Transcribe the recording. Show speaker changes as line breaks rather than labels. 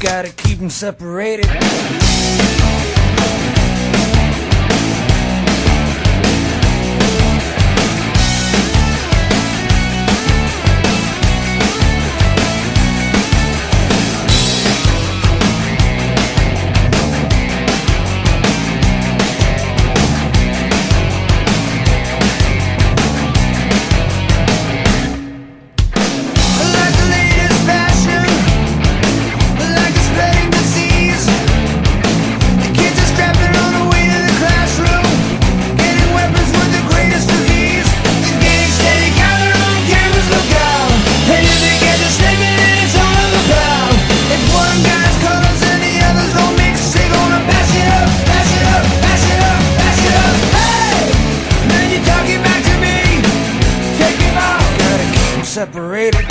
gotta keep them separated. separated.